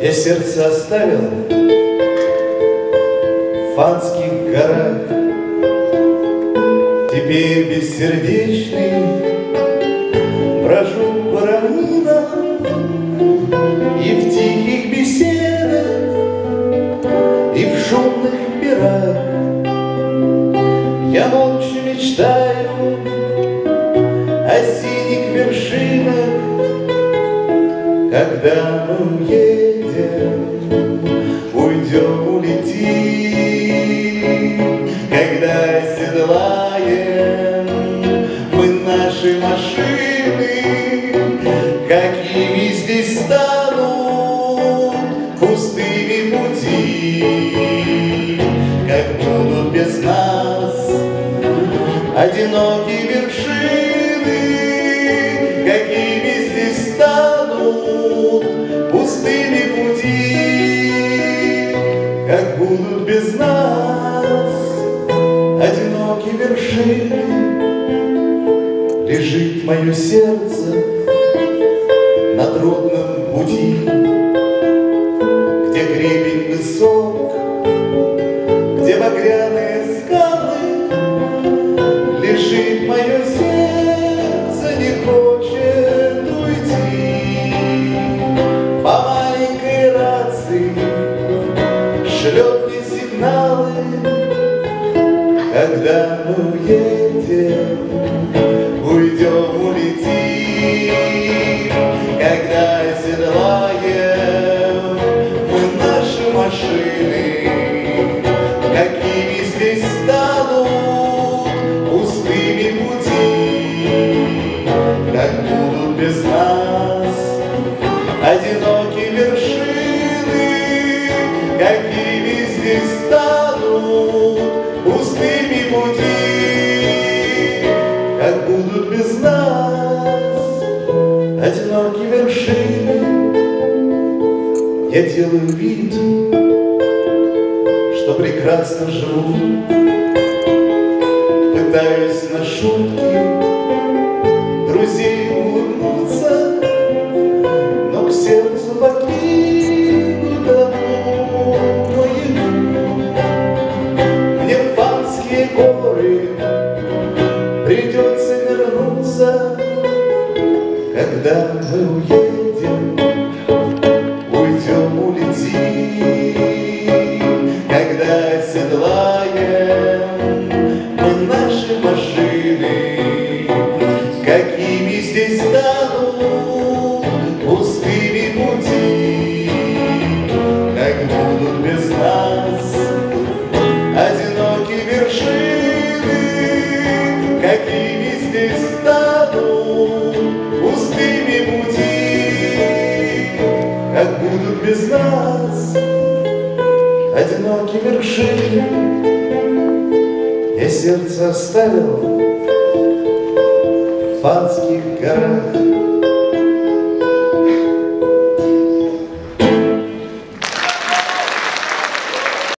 Я сердце оставил в фанских горах, Теперь бессердечный брожу по равнинам И в тихих беседах, и в шумных пирах. Я Когда мы уедем, уйдем, улетим, Когда седлаем мы наши машины, Какими здесь станут пустыми пути, Как будут без нас одинокие как будут без нас одинокие вершины. Лежит мое сердце на трудном пути, шлет мне сигналы Когда мы уедем, уйдем, улетим Когда седлаем мы наши машины. Какими здесь станут пустыми пути, Как будут без нас одинокие вершины, Какими станут пустыми пути, Как будут без нас одинокие вершины. Я делаю вид, что прекрасно живу, Пытаюсь на шутки вернуться, Когда мы уедем уйдем, улетим, когда седлаем мы наши машины, какими здесь станут без нас одинокие вершины. Я сердце оставил в фанских горах,